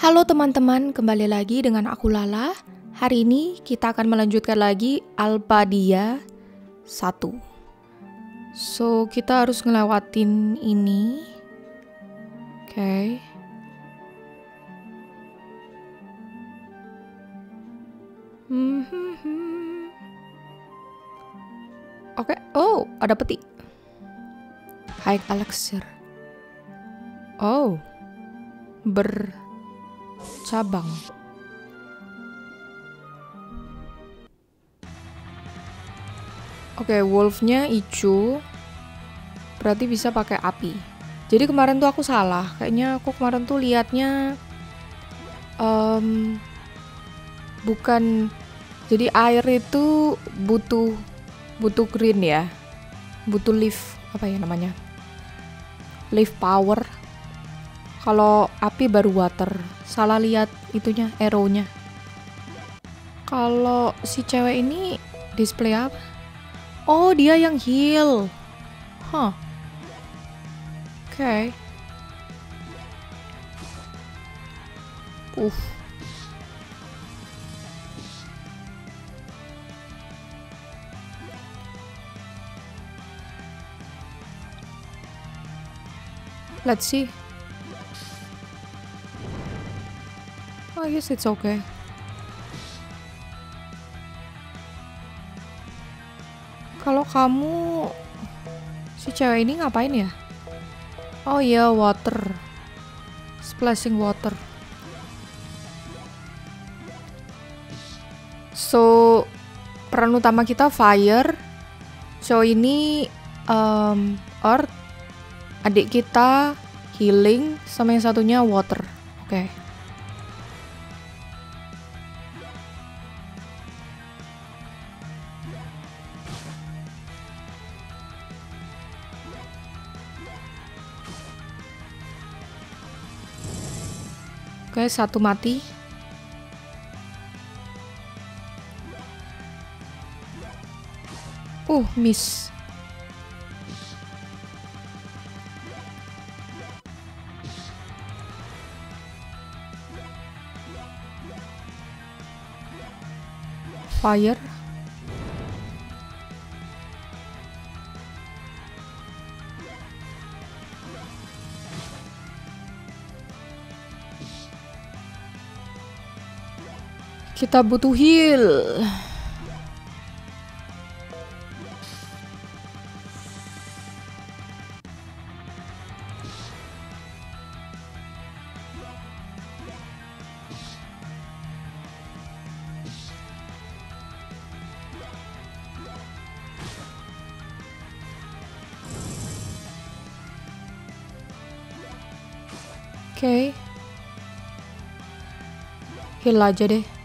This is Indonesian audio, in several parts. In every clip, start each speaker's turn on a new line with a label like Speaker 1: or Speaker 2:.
Speaker 1: Halo teman-teman, kembali lagi dengan aku Lala. Hari ini kita akan melanjutkan lagi Alpadia 1. So, kita harus ngelewatin ini. Oke. Okay. Oke, okay. oh, ada peti. High Elixir. Oh, bercabang. Oke, okay, wolfnya hijau. Berarti bisa pakai api. Jadi kemarin tuh aku salah. Kayaknya aku kemarin tuh liatnya um, bukan. Jadi air itu butuh butuh green ya, butuh leaf apa ya namanya? Leaf power kalau api baru water. Salah lihat itunya, arrow-nya. Kalau si cewek ini display apa? Oh, dia yang heal. Huh. Oke. Okay. Uh. Let's see. I guess it's okay. Kalau kamu si cewek ini ngapain ya? Oh iya, water. Splashing water. So, peran utama kita fire. So ini um, earth. Adik kita healing sama yang satunya water. Oke. Okay. Oke, satu mati. Uh, miss. Fire. Kita butuh heal. Oke. Okay. Heal aja deh.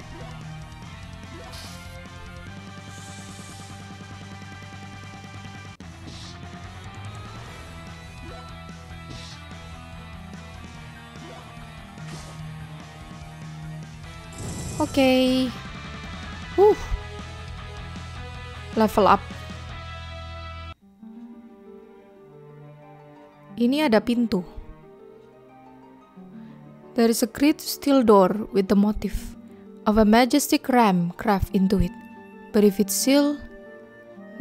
Speaker 1: Okay. Uh. Level up. Ini ada pintu. There is a great steel door with the motif of a majestic ram carved into it. But if it's sealed,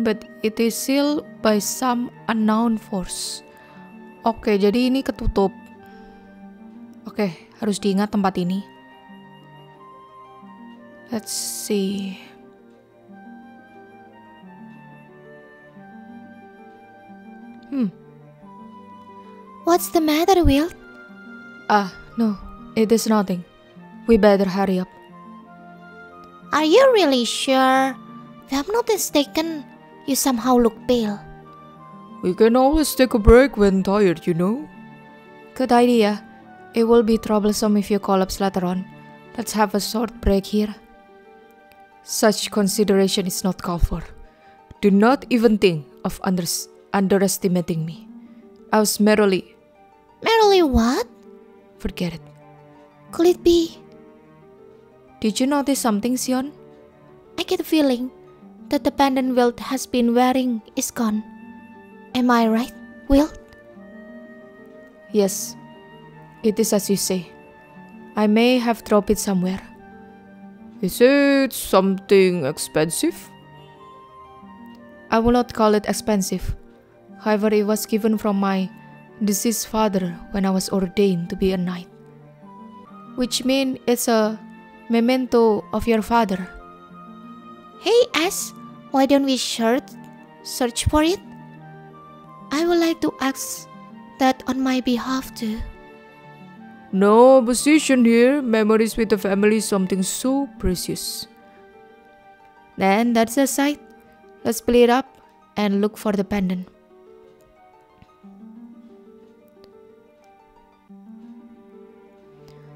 Speaker 1: but it is sealed by some unknown force. Oke, jadi ini ketutup. Oke, harus diingat tempat ini. Let's see. Hmm.
Speaker 2: What's the matter, Will?
Speaker 1: Ah, no, it is nothing. We better hurry up.
Speaker 2: Are you really sure? If I'm not mistaken, you somehow look pale.
Speaker 1: We can always take a break when tired, you know. Good idea. It will be troublesome if you collapse later on. Let's have a short break here. Such consideration is not called for. Do not even think of under underestimating me. I was merely.
Speaker 2: Merely what?
Speaker 1: Forget it.
Speaker 2: Could it be?
Speaker 1: Did you notice something, Sion?
Speaker 2: I get a feeling that the pendant Wilt has been wearing is gone. Am I right, Wilt?
Speaker 1: Yes, it is as you say. I may have dropped it somewhere. Is it something expensive? I will not call it expensive. However, it was given from my deceased father when I was ordained to be a knight. Which means it's a memento of your father.
Speaker 2: Hey Ash, why don't we search search for it? I would like to ask that on my behalf too.
Speaker 1: No position here. Memories with the family is something so precious. Then that's the site. Let's split up and look for the pendant.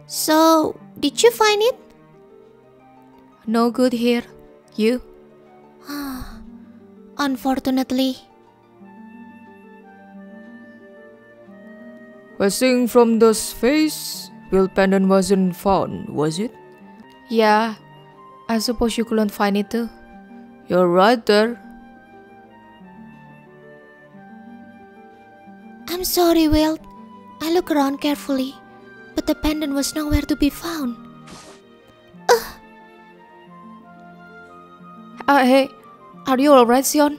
Speaker 2: So, did you find it?
Speaker 1: No good here. You?
Speaker 2: Unfortunately.
Speaker 1: Passing from the face, Will pendant wasn't found, was it? Yeah, I suppose you couldn't find it too. You're right there.
Speaker 2: I'm sorry, Will. I look around carefully, but the pendant was nowhere to be found.
Speaker 1: Uh, hey, are you alright, Sion?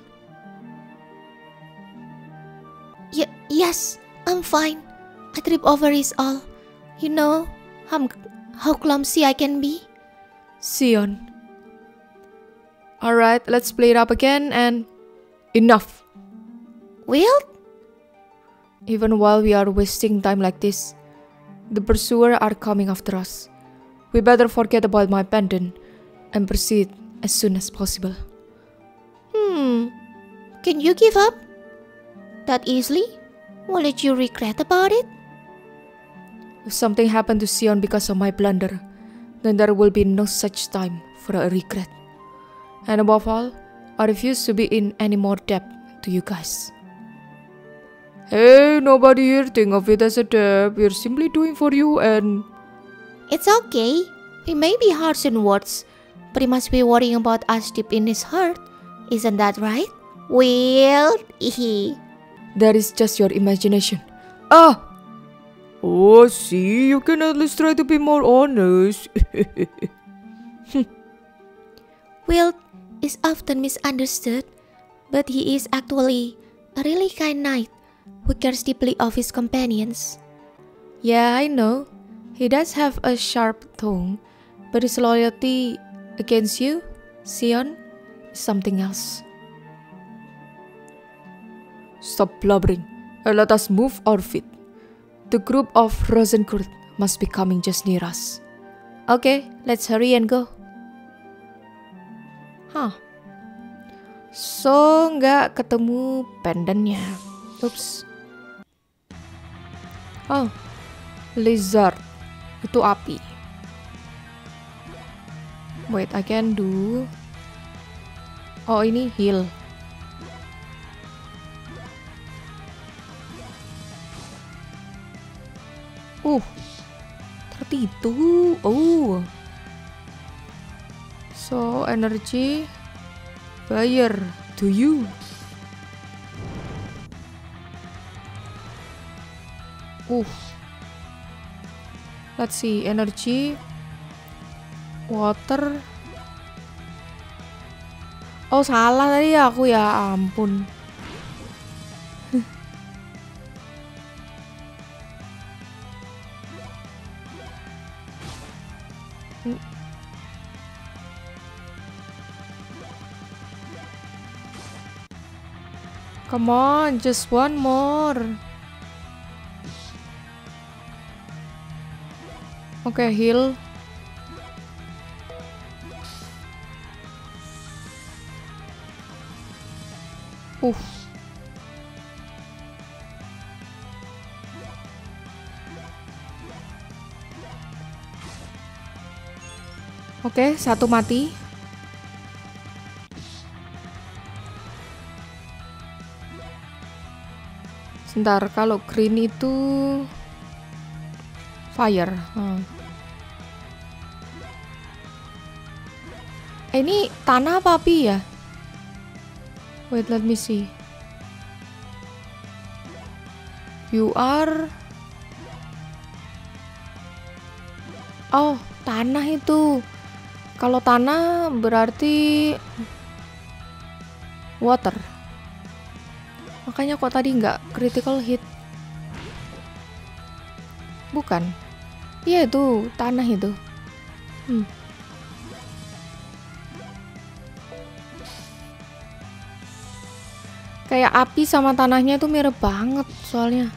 Speaker 2: Y- yes, I'm fine. I trip over is all. You know how, how clumsy I can be.
Speaker 1: Sion. Alright, let's play it up again and enough.
Speaker 2: Will?
Speaker 1: Even while we are wasting time like this, the pursuer are coming after us. We better forget about my pendant and proceed as soon as possible.
Speaker 2: Hmm. Can you give up? That easily? Won't you regret about it?
Speaker 1: If something happened to Sion because of my blunder, then there will be no such time for a regret. And above all, I refuse to be in any more debt to you guys. Hey, nobody here think of it as a debt. We're simply doing for you and
Speaker 2: It's okay. We may be harsh in words, but he must be worrying about us deep in his heart. Isn't that right? Will?
Speaker 1: that is just your imagination. Ah! Oh, see, you can at least try to be more honest.
Speaker 2: Will is often misunderstood, but he is actually a really kind knight who cares deeply of his companions.
Speaker 1: yeah, I know. He does have a sharp tongue, but his loyalty against you, Sion, is something else. Stop blubbering and let us move our feet. The group of Rosencourt must be coming just near us. Okay, let's hurry and go. Hah. So, nggak ketemu pendennya. Oops. Oh, lizard. Itu api. Wait, I can do... Oh, ini heal. Uh, 32. Oh. So, energy buyer to you. Uh. Let's see, energy water. Oh, salah tadi aku ya, ampun. Come on, just one more. Okay, heal. Uh. Oke, satu mati. Sebentar, kalau green itu fire. Hmm. Eh, ini tanah apa api ya? Wait, let me see. You are Oh, tanah itu. Kalau tanah berarti water. Makanya kok tadi nggak critical hit. Bukan. Iya itu, tanah itu. Hmm. Kayak api sama tanahnya itu mirip banget soalnya.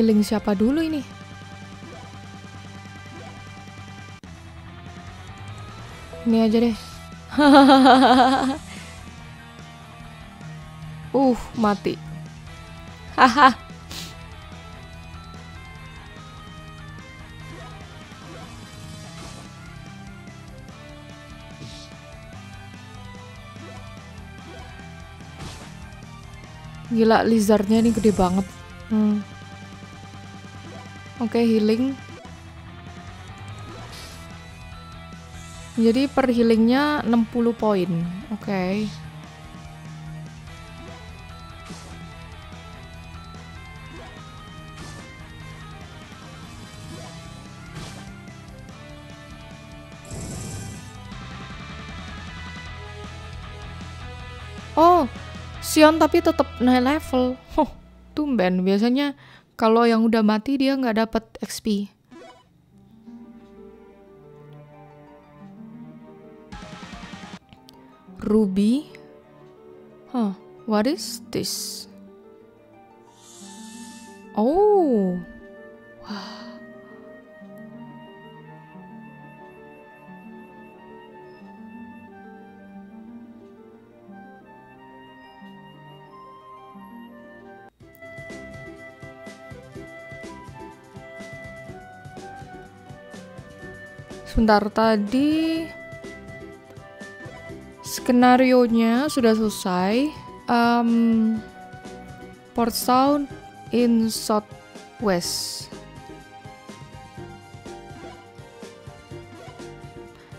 Speaker 1: Healing siapa dulu ini? Ini aja deh. uh, mati. Haha. Gila, lizardnya ini gede banget. Hmm. Oke, healing. Jadi per healingnya 60 poin. Oke. Oh, Sion tapi tetap naik level. Oh, tumben. Biasanya kalau yang udah mati dia nggak dapat XP. Ruby. Huh, what is this? Oh. Wah. Sebentar tadi skenario nya sudah selesai. Um, Port Sound in Southwest.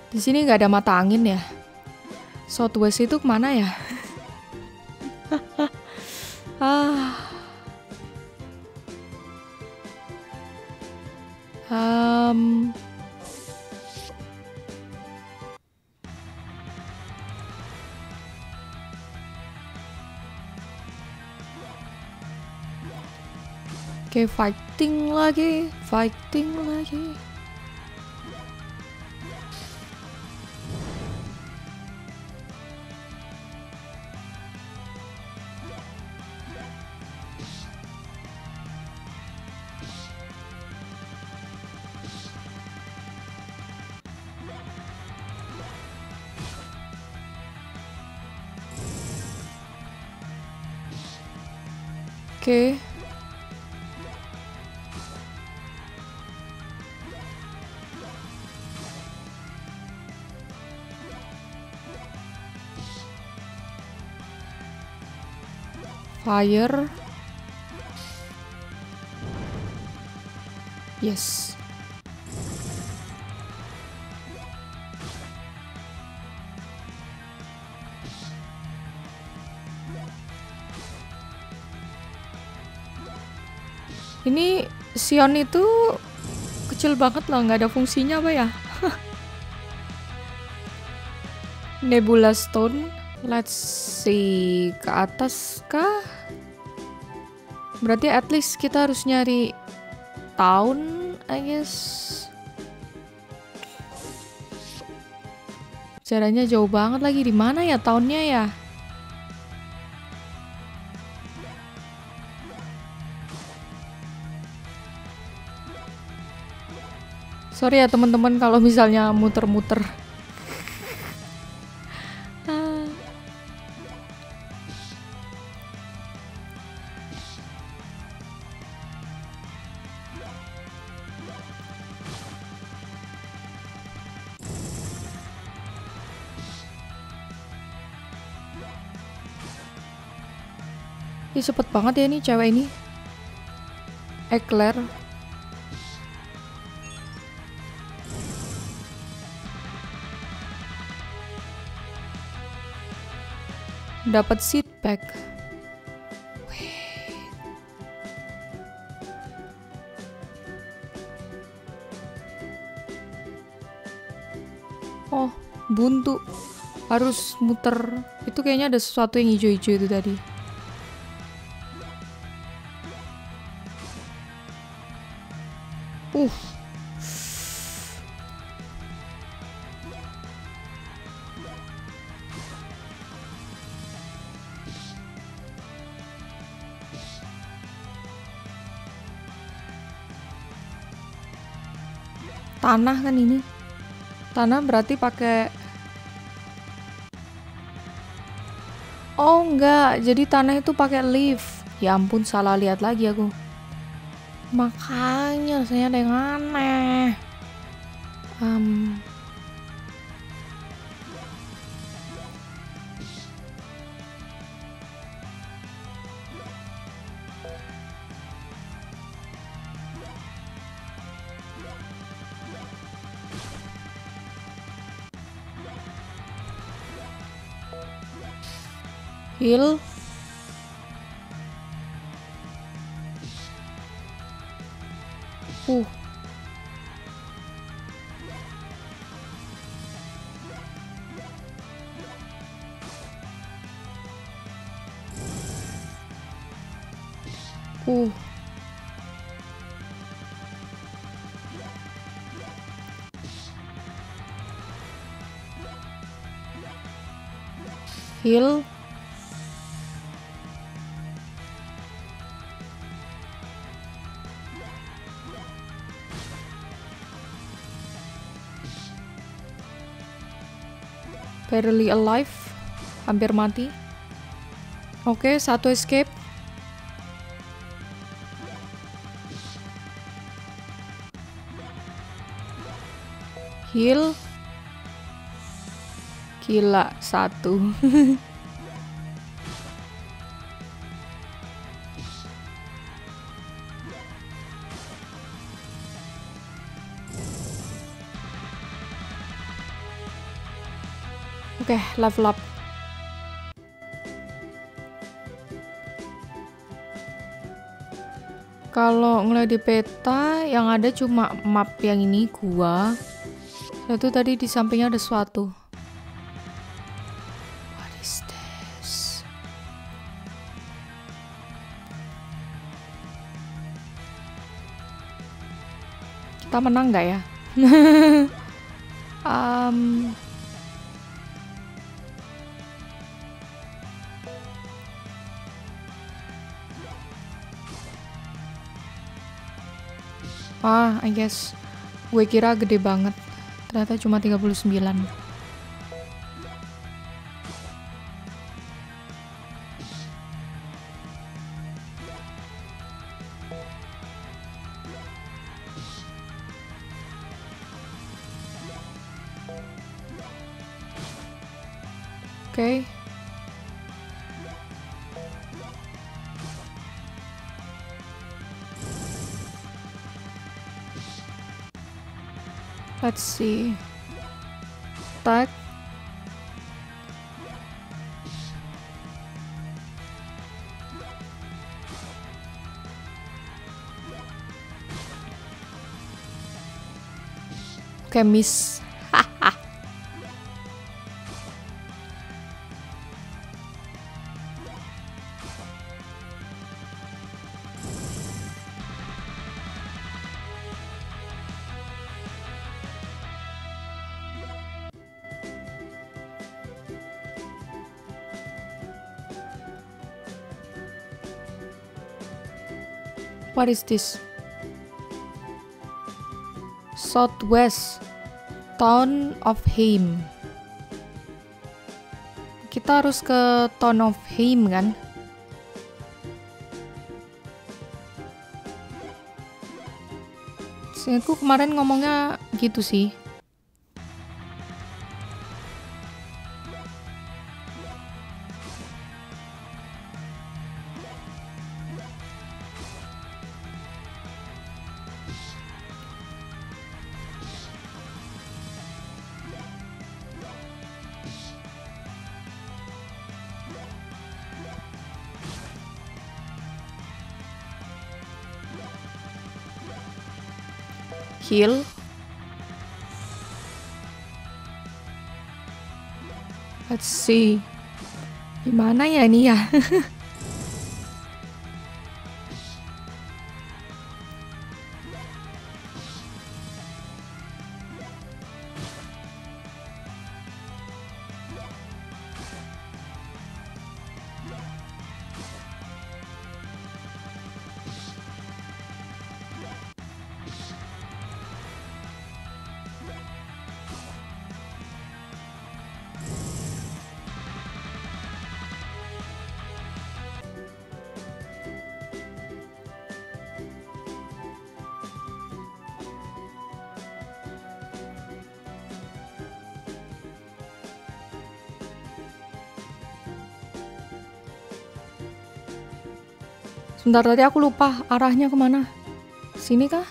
Speaker 1: Di sini nggak ada mata angin ya. Southwest itu ke mana ya? ah. Um, Fighting lagi, fighting lagi. Fire. Yes. Ini Sion itu kecil banget loh, nggak ada fungsinya apa ya? Nebula Stone, let's see ke atas kah? Berarti at least kita harus nyari tahun, I guess. Caranya jauh banget lagi di mana ya tahunnya ya? Sorry ya teman-teman kalau misalnya muter-muter. Ih, cepet banget ya ini cewek ini. Eclair. Dapat seat pack. Oh, buntu. Harus muter. Itu kayaknya ada sesuatu yang hijau-hijau itu tadi. Tanah kan ini. Tanah berarti pakai Oh enggak, jadi tanah itu pakai lift. Ya ampun, salah lihat lagi aku. Makanya rasanya ada yang aneh. Um, heal. Uh. Uh. Heal barely alive. Hampir mati. Oke okay, satu escape. Heal. Gila satu Oke, okay, level up. Kalau ngeliat di peta, yang ada cuma map yang ini, gua. Satu tadi di sampingnya ada sesuatu. Kita menang nggak ya? um, Ah, I guess gue kira gede banget. Ternyata cuma 39. Let's see. Tag. Oke, miss. What is this? Southwest Town of Heim. Kita harus ke Town of Heim kan? Aku kemarin ngomongnya gitu sih. Heal let's see. Gimana ya ini ya Sebentar tadi aku lupa arahnya ke mana. Sini kah?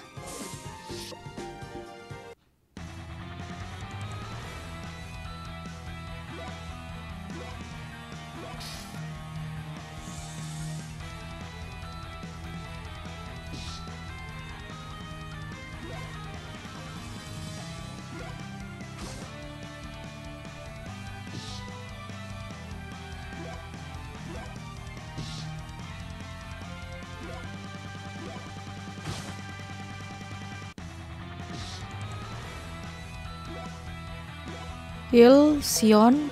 Speaker 1: Hill, Sion.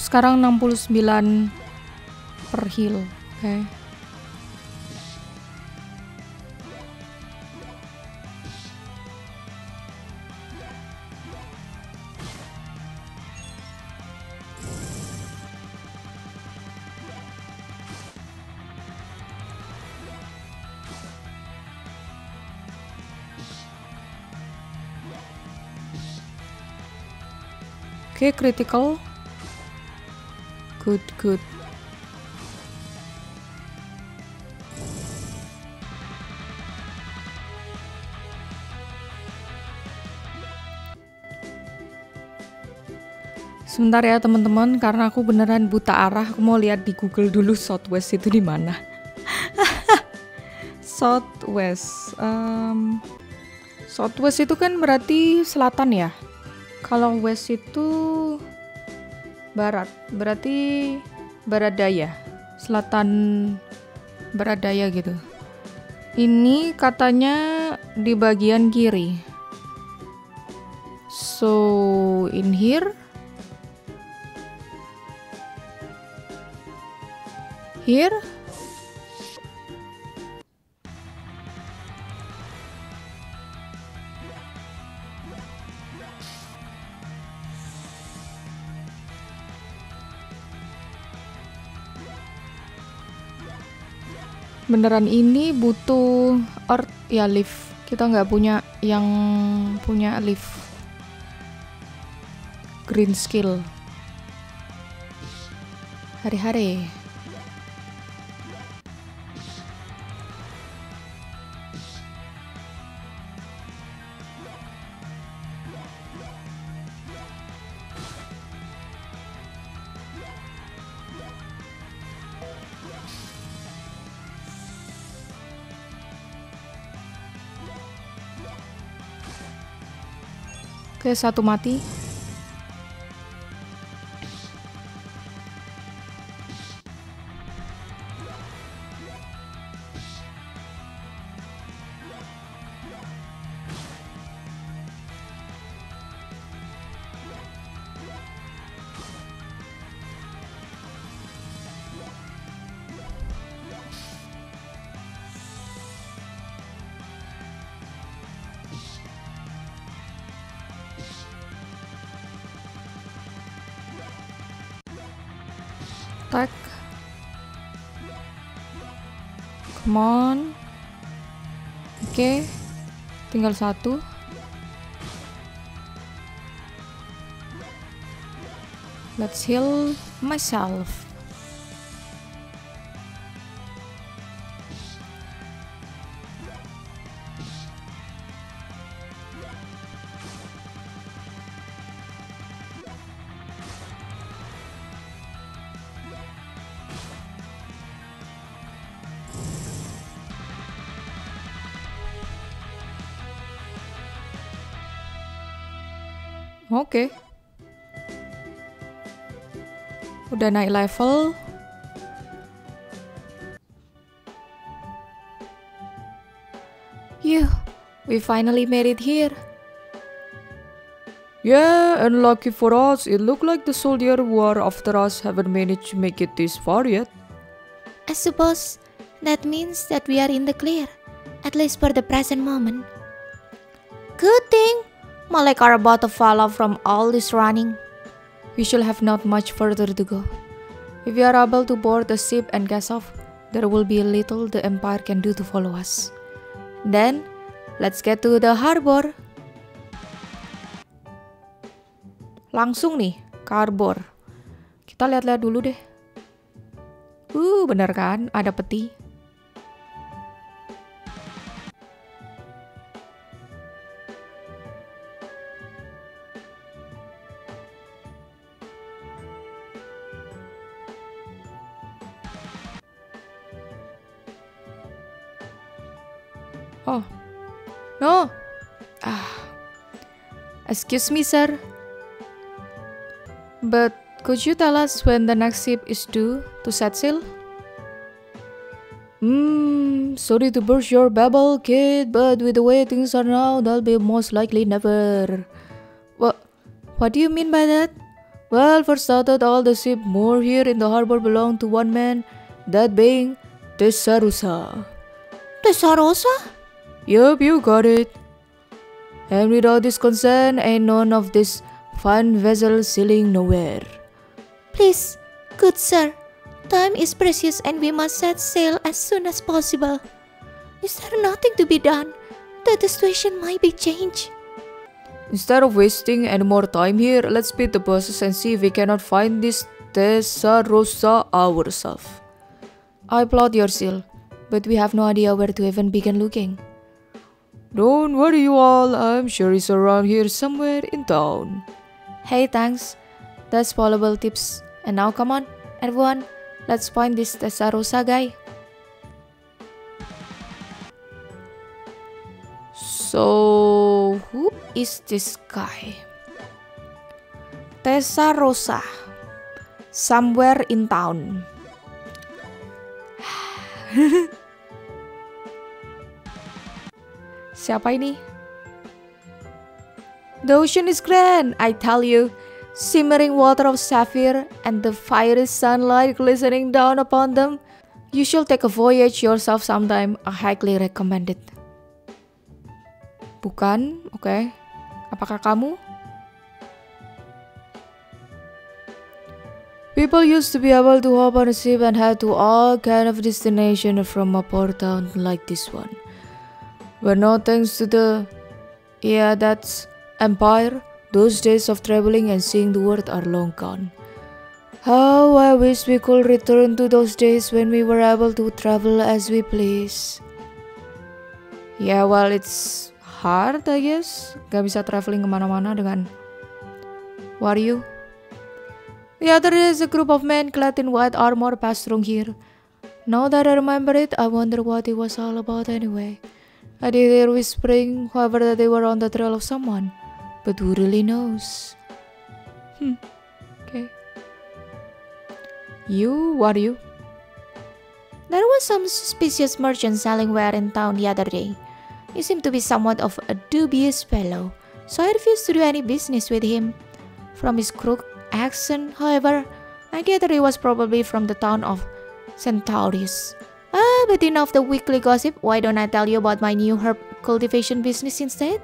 Speaker 1: Sekarang 69 per hill. Oke. Okay. Okay, critical. Good, good. Sebentar ya teman-teman, karena aku beneran buta arah. Aku mau lihat di Google dulu Southwest itu di mana. Southwest, um, Southwest itu kan berarti selatan ya? Kalau west itu barat, berarti barat daya, selatan barat daya gitu. Ini katanya di bagian kiri. So, in here. Here. Beneran ini butuh earth ya lift kita nggak punya yang punya lift green skill. Hari-hari Satu mati. Oke okay. tinggal satu let's heal myself Oke. Udah naik level. Yuh, we finally made it here.
Speaker 3: Yeah, and lucky for us, it looked like the soldier who are after us haven't managed to make it this far yet.
Speaker 2: I suppose that means that we are in the clear, at least for the present moment. Good thing my legs are about to fall off from all this running.
Speaker 1: We shall have not much further to go. If we are able to board the ship and get off, there will be little the Empire can do to follow us. Then, let's get to the harbor. Langsung nih, ke harbor. Kita lihat-lihat dulu deh. Uh, bener kan? Ada peti. Excuse me, sir. But could you tell us when the next ship is due to set sail?
Speaker 3: Hmm, sorry to burst your bubble, kid, but with the way things are now, that'll be most likely never.
Speaker 1: What? What do you mean by that?
Speaker 3: Well, for started, all the ship moored here in the harbor belong to one man, that being Tessarosa.
Speaker 2: Tessarosa?
Speaker 3: Yup, you got it. And without this consent, ain't none of this fine vessel sailing nowhere.
Speaker 2: Please, good sir, time is precious and we must set sail as soon as possible. Is there nothing to be done? The situation might be changed.
Speaker 3: Instead of wasting any more time here, let's beat the buses and see if we cannot find this Tessarosa ourselves.
Speaker 1: I applaud your zeal, but we have no idea where to even begin looking.
Speaker 3: Don't worry, you all. I'm sure he's around here somewhere in town.
Speaker 1: Hey, thanks. That's valuable tips. And now, come on, everyone. Let's find this Tessarosa guy. So, who is this guy? Tessarosa. Somewhere in town. Siapa ini? The ocean is grand, I tell you. Simmering water of sapphire and the fiery sunlight glistening down upon them. You should take a voyage yourself sometime. I highly recommend it. Bukan, oke. Okay. Apakah kamu?
Speaker 3: People used to be able to hop on a ship and head to all kind of destination from a port town like this one. But now thanks to the yeah that's empire, those days of traveling and seeing the world are long gone. How I wish we could return to those days when we were able to travel as we please.
Speaker 1: Yeah, well, it's hard, I guess. Gak bisa traveling kemana-mana dengan Waryu. The other day, a group of men clad in white armor passed through here. Now that I remember it, I wonder what it was all about anyway. I did hear whispering, however, that they were on the trail of someone. But who really knows? Hmm. Okay. You, what are you?
Speaker 2: There was some suspicious merchant selling ware in town the other day. He seemed to be somewhat of a dubious fellow, so I refused to do any business with him. From his crook accent, however, I gather he was probably from the town of Centaurus. Ah, but enough the weekly gossip. Why don't I tell you about my new herb cultivation business instead?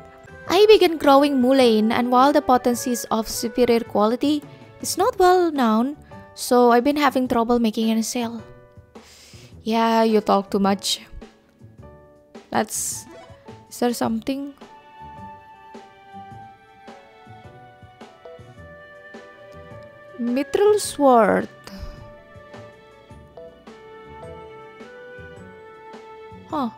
Speaker 2: I began growing mullein, and while the potency is of superior quality, it's not well known, so I've been having trouble making any sale.
Speaker 1: Yeah, you talk too much. Let's. Is there something? Mithril sword. Huh.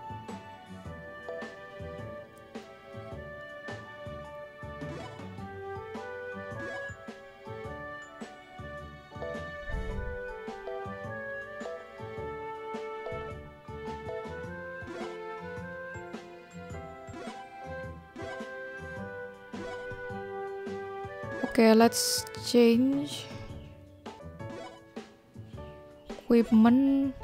Speaker 1: Okay, let's change equipment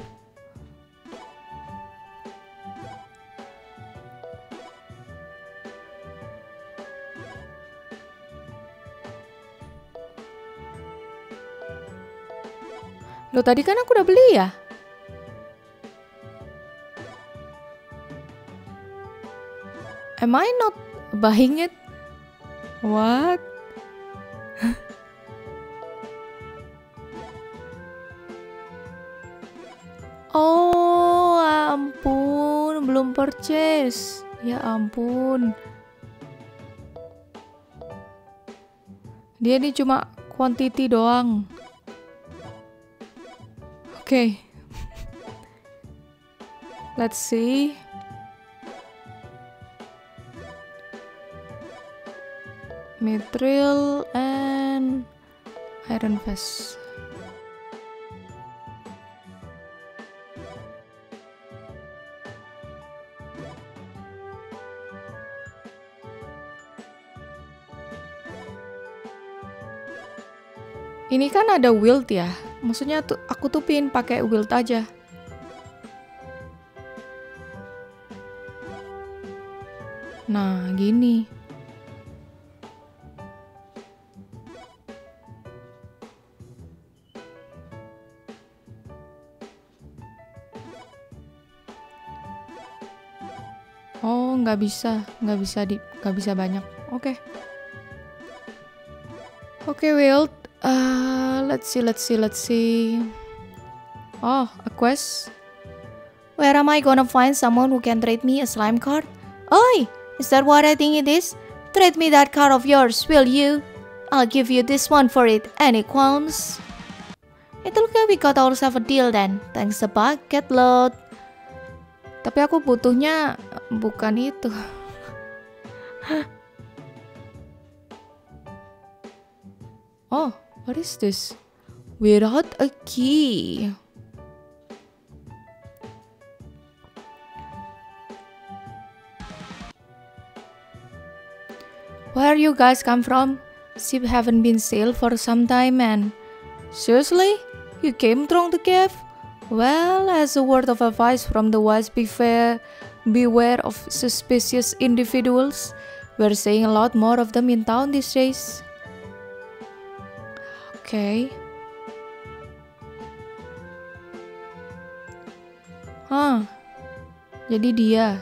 Speaker 1: Loh tadi kan aku udah beli ya? Am I not buying it? What? oh, ampun, belum purchase. Ya ampun. Dia ini cuma quantity doang. Okay. Let's see. Mithril and Iron Vest. Ini kan ada wilt ya. Maksudnya tuh aku tuh pin pakai wilt aja. Nah, gini. Oh, nggak bisa, nggak bisa di, nggak bisa banyak. Oke. Okay. Oke, okay, Wilt. Uh, let's see, let's see, let's see. Oh, a quest.
Speaker 2: Where am I gonna find someone who can trade me a slime card? Oi, is that what I think it is? Trade me that card of yours, will you? I'll give you this one for it. Any qualms? It look like we got ourselves a deal then. Thanks a bucket load.
Speaker 1: Tapi aku butuhnya bukan itu. oh, what is this? Without a key. Where you guys come from? Ship haven't been sailed for some time and seriously, you came through the cave? Well, as a word of advice from the wise, beware, beware of suspicious individuals. We're seeing a lot more of them in town these days. Okay. Huh. Jadi dia.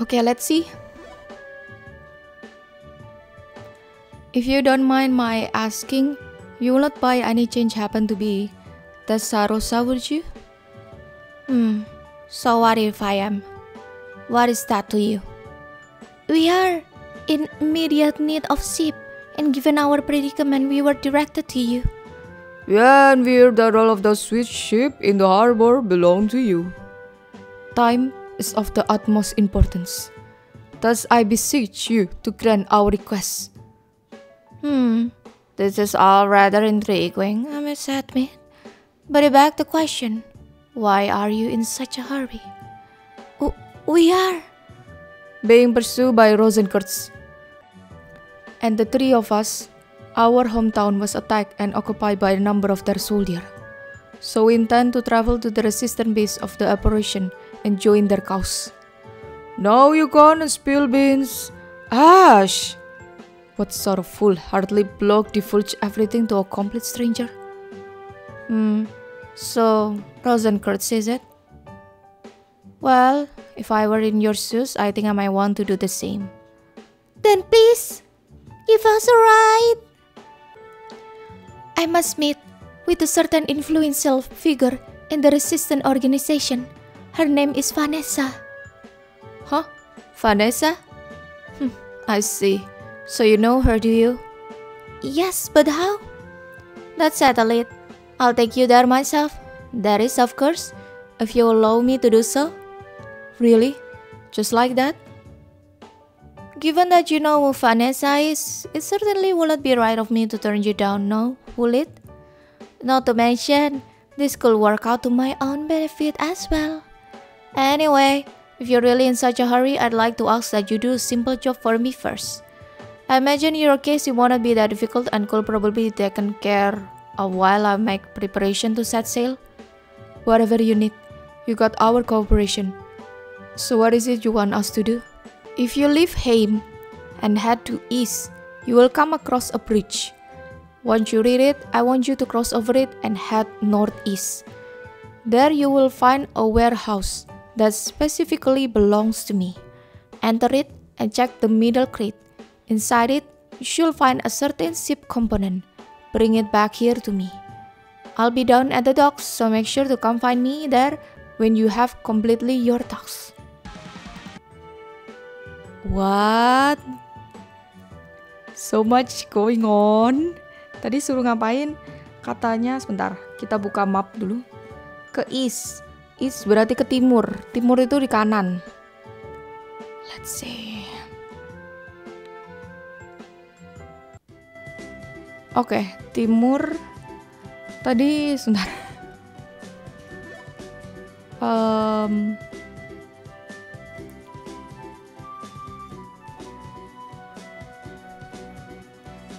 Speaker 1: Okay, let's see. If you don't mind my asking, you will not buy any change happen to be Tessarossa, would you?
Speaker 2: Hmm, so what if I am? What is that to you? We are in immediate need of ship, and given our predicament, we were directed to you.
Speaker 3: Yeah, and we're the role of the sweet ship in the harbor belong to you.
Speaker 1: Time is of the utmost importance. Thus I beseech you to grant our request.
Speaker 2: Hmm, this is all rather intriguing, I must admit. But I beg the question why are you in such a hurry? Oh, we are
Speaker 1: being pursued by Rosenkurts. And the three of us, our hometown was attacked and occupied by a number of their soldiers. So we intend to travel to the resistance base of the operation and join their cause.
Speaker 3: Now you gonna spill beans. Ash!
Speaker 1: What sort of fool hardly bloke divulge everything to a complete stranger?
Speaker 2: Hmm, so Rosenkreuz says it?
Speaker 1: Well, if I were in your shoes, I think I might want to do the same.
Speaker 2: Then please, give us a ride. I must meet with a certain influential figure in the resistance organization. Her name is Vanessa.
Speaker 1: Huh? Vanessa? Hm, I see. So you know her, do you?
Speaker 2: Yes, but how? Let's settle it. I'll take you there myself. That is, of course, if you allow me to do so.
Speaker 1: Really? Just like that?
Speaker 2: Given that you know who Vanessa is, it certainly not be right of me to turn you down, no, will it? Not to mention, this could work out to my own benefit as well. Anyway, If you're really in such a hurry, I'd like to ask that you do a simple job for me first. I imagine in your case it won't be that difficult and could probably be taken care of while I make preparation to set sail.
Speaker 1: Whatever you need, you got our cooperation. So what is it you want us to do?
Speaker 2: If you leave Heim and head to east, you will come across a bridge. Once you read it, I want you to cross over it and head northeast. There you will find a warehouse that specifically belongs to me. Enter it and check the middle crate. Inside it, you should find a certain ship component. Bring it back here to me. I'll be down at the docks, so make sure to come find me there when you have completely your tasks.
Speaker 1: What? So much going on. Tadi suruh ngapain? Katanya sebentar, kita buka map dulu. Ke east. East berarti ke timur. Timur itu di kanan. Let's see. Oke, okay, timur tadi sebentar. Um,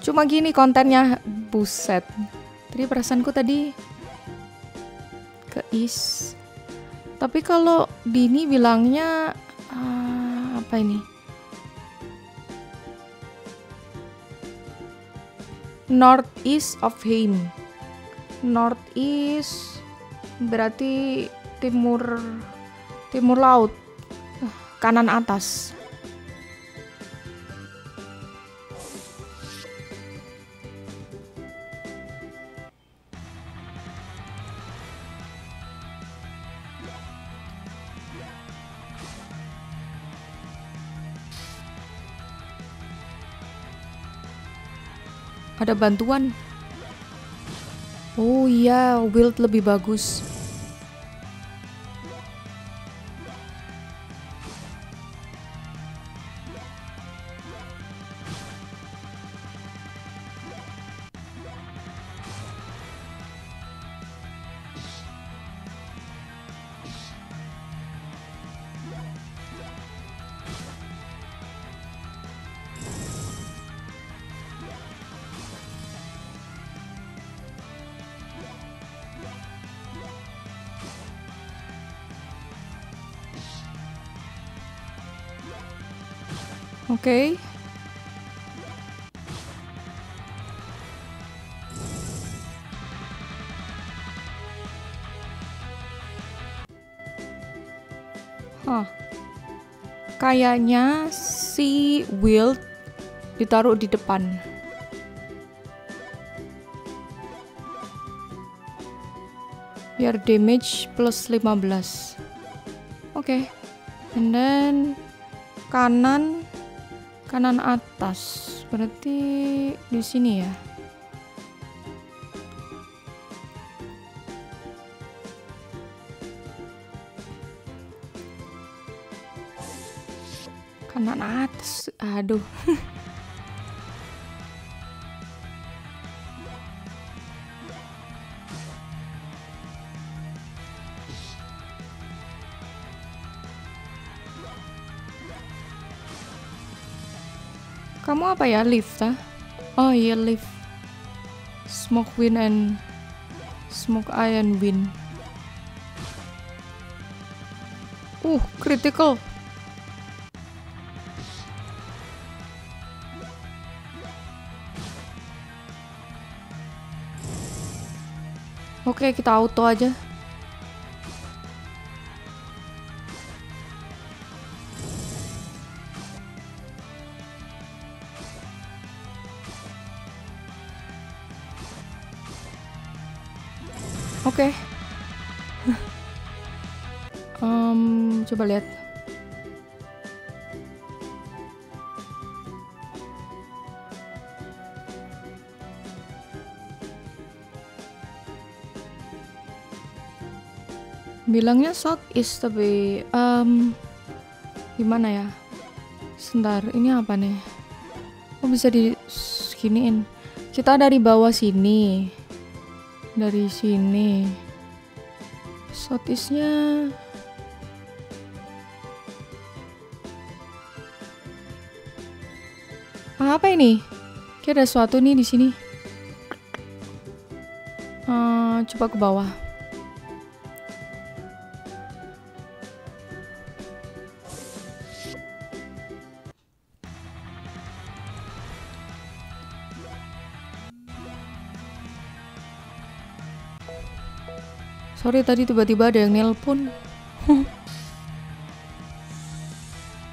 Speaker 1: cuma gini kontennya. Buset. Tadi perasaanku tadi ke is tapi kalau Dini bilangnya uh, apa ini? Northeast of him. Northeast berarti timur timur laut. Kanan atas ada bantuan. Oh iya, build lebih bagus. Oke. Okay. Huh. Kayaknya si Wild ditaruh di depan. Biar damage plus 15. Oke. Okay. And then kanan kanan atas. Berarti di sini ya? Kanan atas. Aduh Kamu apa ya? Lift ah? Oh iya lift. Smoke wind and smoke iron wind. Uh, critical. Oke, kita auto aja. Lihat. Bilangnya east tapi um, gimana ya? Sebentar, ini apa nih? Oh bisa di giniin. Kita dari bawah sini dari sini southeastnya Apa ini? Kayak ada sesuatu nih di sini. Uh, coba ke bawah. Sorry tadi tiba-tiba ada yang nelpon.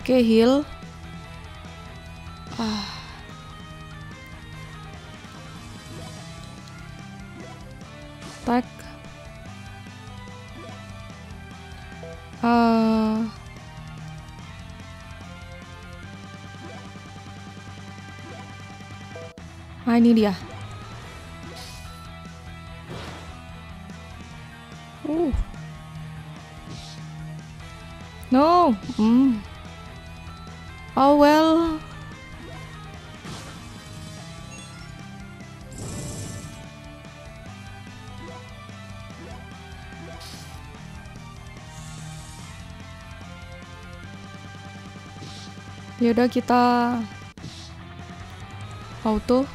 Speaker 1: Oke, heal. Ah. Ini dia. Uh. No. Mm. Oh well. Ya udah kita auto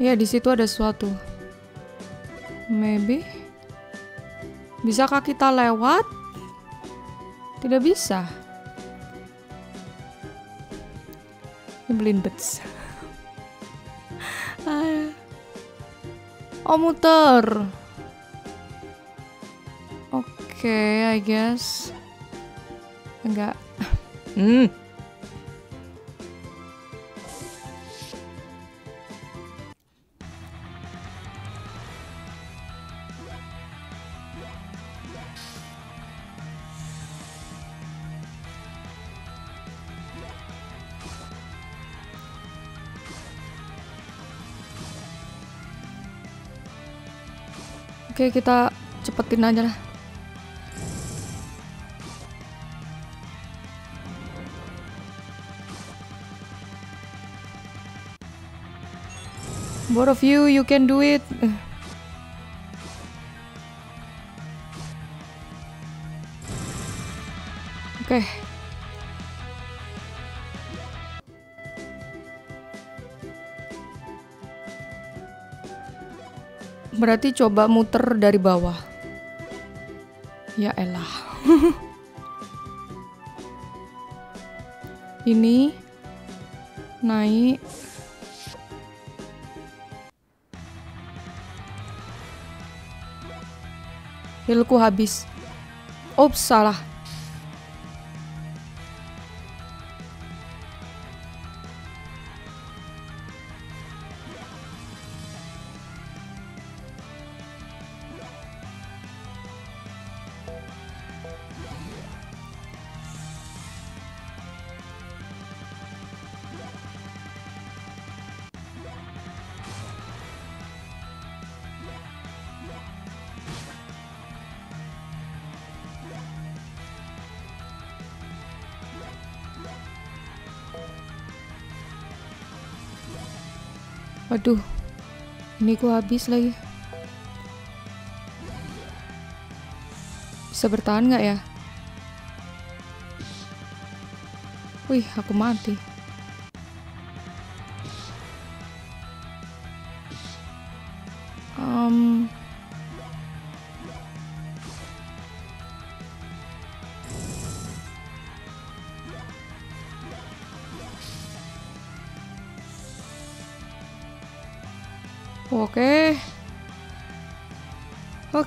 Speaker 1: Ya, di situ ada sesuatu. Maybe. Bisakah kita lewat? Tidak bisa. Nyebelin bets. oh, muter. Oke, okay, I guess. Enggak. Hmm. Oke, kita cepetin aja lah. Both of you, you can do it. Oke. Okay. Berarti coba muter dari bawah. Ya elah. Ini naik. Healku habis. Ops, salah. Waduh, ini ku habis lagi. Bisa bertahan nggak ya? Wih, aku mati.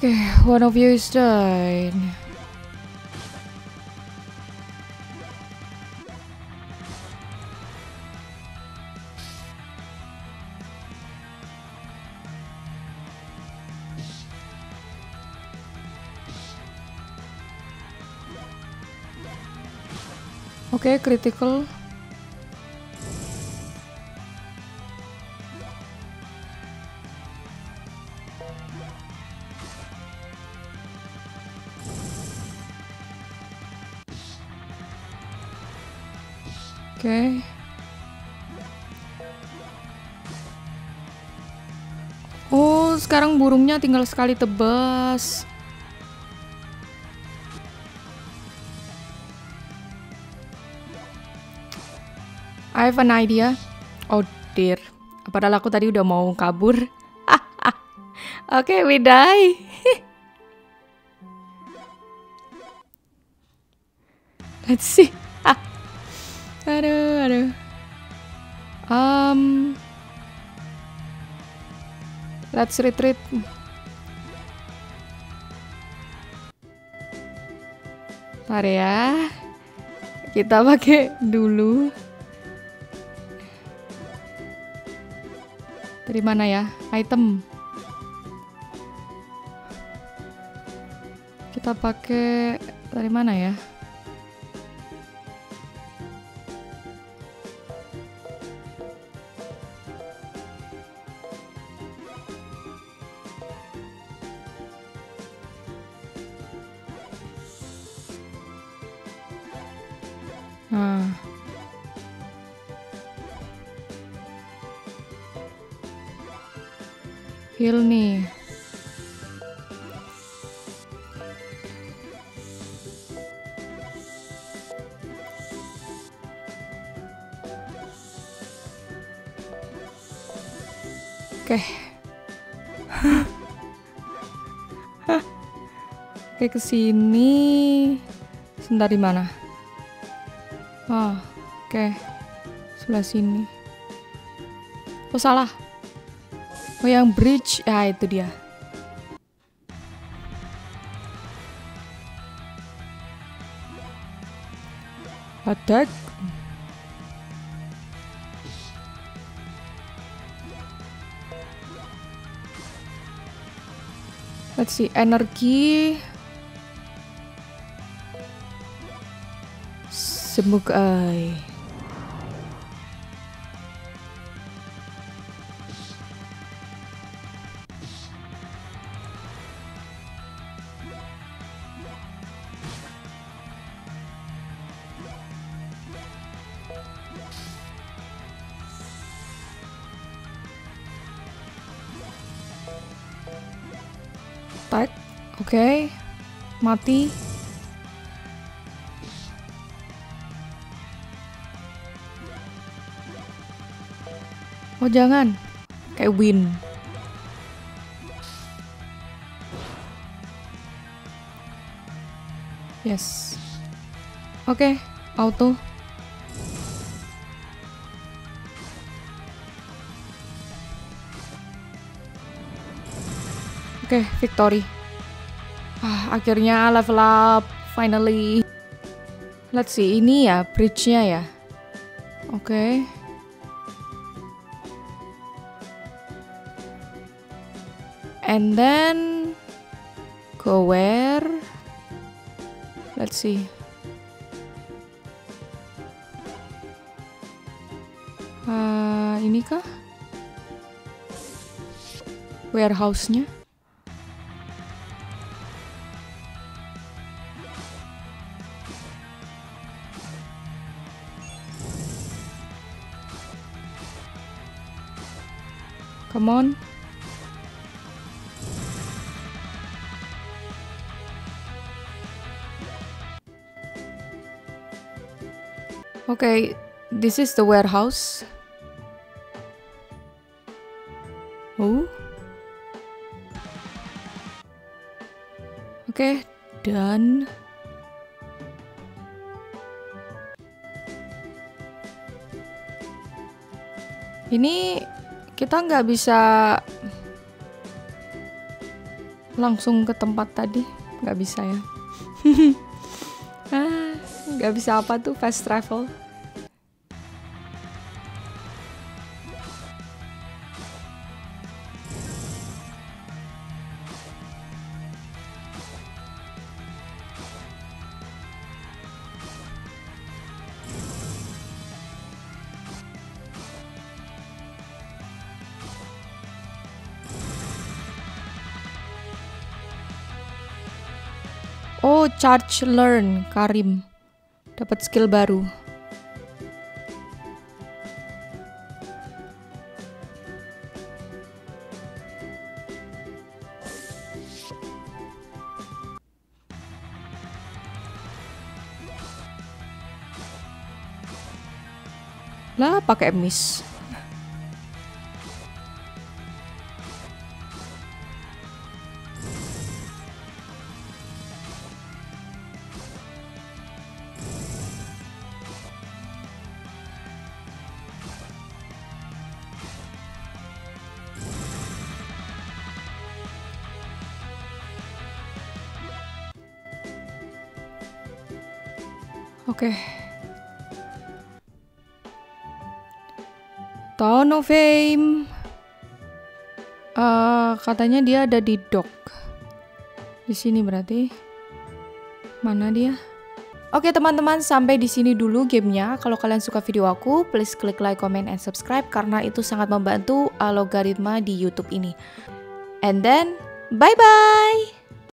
Speaker 1: Okay, one of you is dead. Okay, critical. Sekarang burungnya tinggal sekali tebas. I have an idea. Oh dear. Padahal aku tadi udah mau kabur. Oke, okay, we die. Let's see. aduh, let's retreat. Ntar ya. Kita pakai dulu. Dari mana ya? Item. Kita pakai dari mana ya? Heal nih. Oke. Oke, ke sini. Sebentar di mana? Oh, oke. Sebelah sini. Oh, salah. Oh, yang bridge. Ah, itu dia. Attack. Let's see, energi Semoga mati. Oh jangan, kayak win. Yes. Oke, okay, auto. Oke, okay, victory. Ah, akhirnya level up finally. Let's see, ini ya bridge-nya ya. Oke. Okay. and then go where let's see uh, ini kah warehouse-nya Okay, this is the warehouse. Kita nggak bisa langsung ke tempat tadi, nggak bisa ya. ah, nggak bisa apa tuh fast travel. Charge learn, Karim. Dapat skill baru. Lah, pakai miss. Fame. Uh, katanya dia ada di dock. Di sini berarti. Mana dia? Oke teman-teman, sampai di sini dulu gamenya. Kalau kalian suka video aku, please klik like, comment, and subscribe karena itu sangat membantu algoritma di YouTube ini. And then, bye-bye!